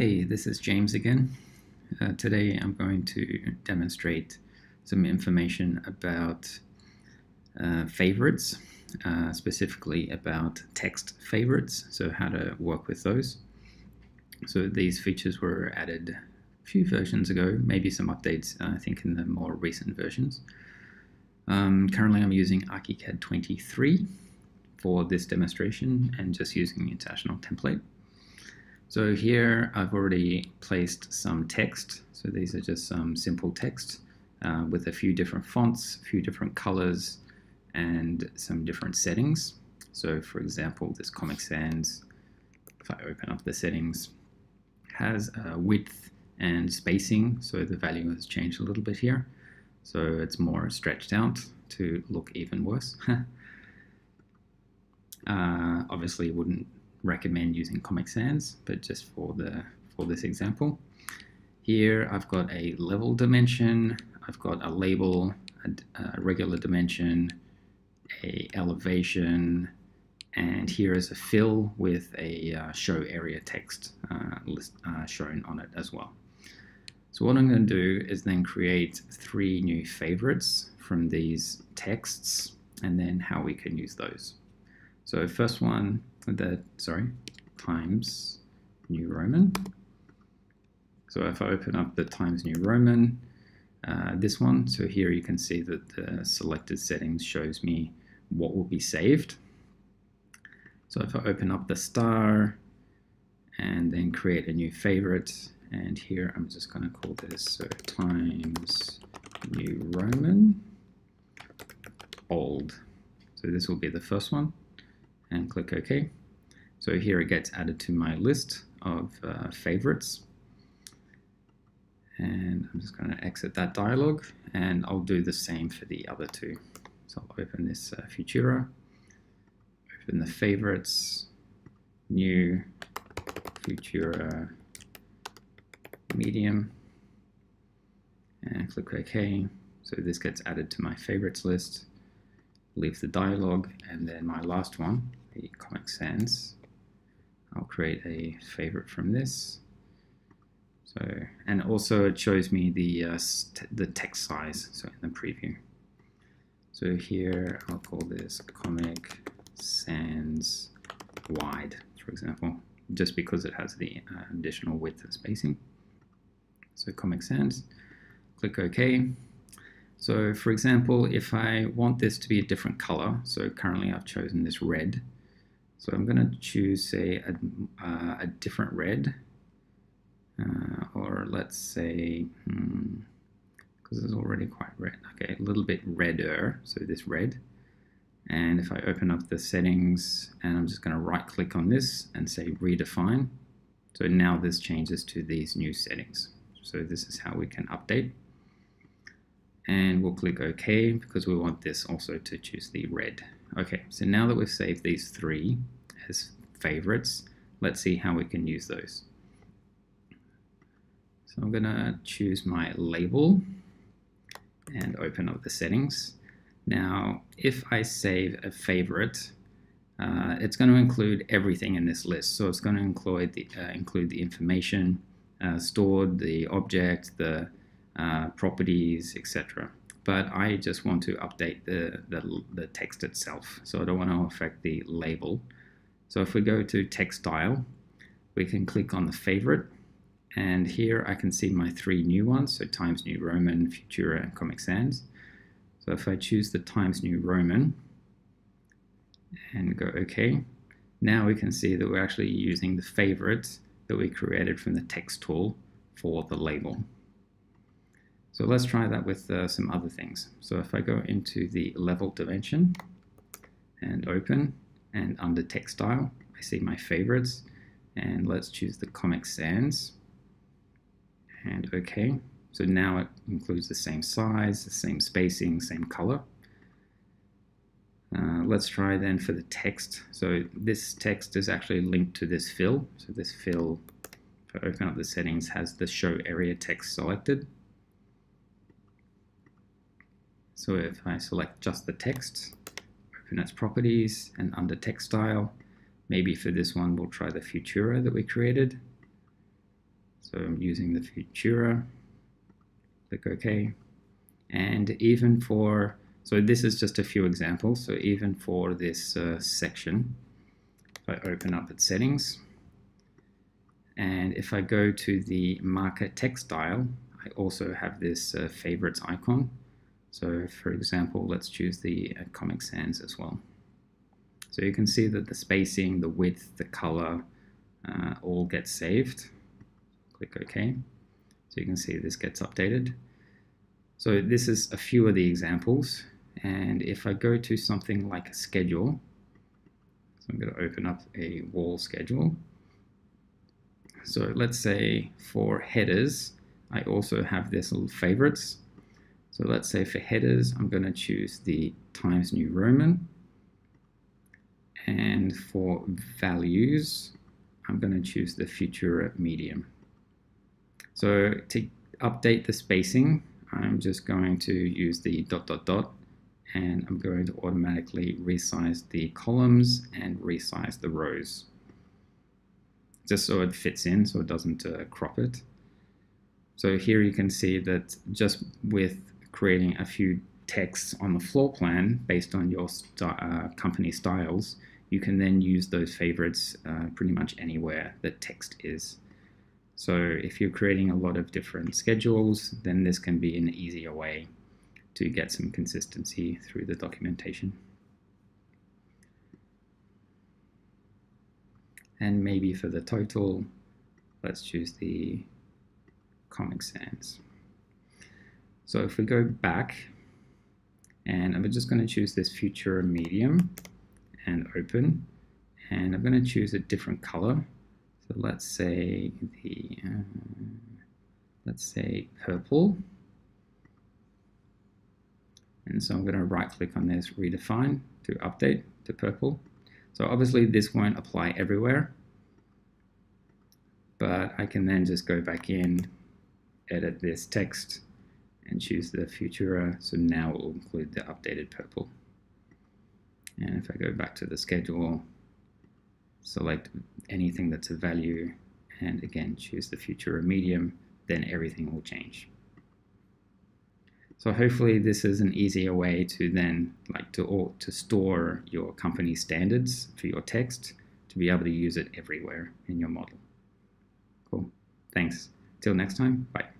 Hey, this is James again. Uh, today I'm going to demonstrate some information about uh, favorites, uh, specifically about text favorites, so how to work with those. So these features were added a few versions ago, maybe some updates uh, I think in the more recent versions. Um, currently I'm using ArchiCAD 23 for this demonstration and just using the international template. So here I've already placed some text. So these are just some simple text uh, with a few different fonts, a few different colors, and some different settings. So for example, this Comic Sans, if I open up the settings, has a width and spacing. So the value has changed a little bit here. So it's more stretched out to look even worse. uh, obviously, wouldn't recommend using Comic Sans, but just for the for this example. Here I've got a level dimension, I've got a label, a, a regular dimension, a elevation, and here is a fill with a uh, show area text uh, list, uh, shown on it as well. So what I'm going to do is then create three new favorites from these texts and then how we can use those. So first one the sorry Times New Roman. So if I open up the Times New Roman, uh, this one, so here you can see that the selected settings shows me what will be saved. So if I open up the star and then create a new favorite, and here I'm just going to call this so Times New Roman Old. So this will be the first one and click OK. So here it gets added to my list of uh, favorites. And I'm just going to exit that dialog and I'll do the same for the other two. So I'll open this uh, Futura, open the favorites, new Futura medium, and click OK. So this gets added to my favorites list, leave the dialog, and then my last one, the Comic Sans. I'll create a favorite from this. So, and also it shows me the uh, the text size, so in the preview. So here I'll call this Comic Sans Wide, for example, just because it has the uh, additional width and spacing. So Comic Sans, click OK. So for example, if I want this to be a different color, so currently I've chosen this red, so I'm going to choose, say, a, uh, a different red, uh, or let's say, because hmm, it's already quite red, okay, a little bit redder, so this red. And if I open up the settings, and I'm just going to right click on this and say redefine. So now this changes to these new settings. So this is how we can update. And we'll click OK because we want this also to choose the red. Okay, so now that we've saved these three as favorites, let's see how we can use those. So I'm going to choose my label and open up the settings. Now, if I save a favorite, uh, it's going to include everything in this list. So it's going to include the, uh, include the information uh, stored, the object, the uh, properties, etc but I just want to update the, the, the, text itself. So I don't want to affect the label. So if we go to text style, we can click on the favorite. And here I can see my three new ones, so Times New Roman, Futura, and Comic Sans. So if I choose the Times New Roman and go OK, now we can see that we're actually using the favorites that we created from the text tool for the label. So let's try that with uh, some other things. So if I go into the level dimension and open and under text style, I see my favorites and let's choose the Comic Sans and OK. So now it includes the same size, the same spacing, same color. Uh, let's try then for the text. So this text is actually linked to this fill. So this fill, if I open up the settings, has the show area text selected. So if I select just the text, open its properties, and under text style, maybe for this one we'll try the Futura that we created. So I'm using the Futura, click OK. And even for, so this is just a few examples. So even for this uh, section, if I open up its settings, and if I go to the marker text style, I also have this uh, favorites icon. So for example, let's choose the uh, Comic Sans as well. So you can see that the spacing, the width, the color, uh, all get saved. Click OK. So you can see this gets updated. So this is a few of the examples. And if I go to something like a schedule, so I'm going to open up a wall schedule. So let's say for headers, I also have this little favorites. So let's say for headers, I'm going to choose the Times New Roman. And for values, I'm going to choose the Futura Medium. So to update the spacing, I'm just going to use the dot dot dot and I'm going to automatically resize the columns and resize the rows just so it fits in so it doesn't uh, crop it. So here you can see that just with creating a few texts on the floor plan based on your uh, company styles, you can then use those favorites uh, pretty much anywhere that text is. So if you're creating a lot of different schedules, then this can be an easier way to get some consistency through the documentation. And maybe for the total, let's choose the Comic Sans. So if we go back, and I'm just going to choose this Futura Medium and open, and I'm going to choose a different color. So let's say the, uh, let's say purple. And so I'm going to right click on this, redefine to update to purple. So obviously this won't apply everywhere, but I can then just go back in, edit this text, and choose the Futura. So now it will include the updated purple. And if I go back to the schedule, select anything that's a value, and again choose the Futura medium, then everything will change. So hopefully this is an easier way to then like to or to store your company standards for your text to be able to use it everywhere in your model. Cool. Thanks. Till next time. Bye.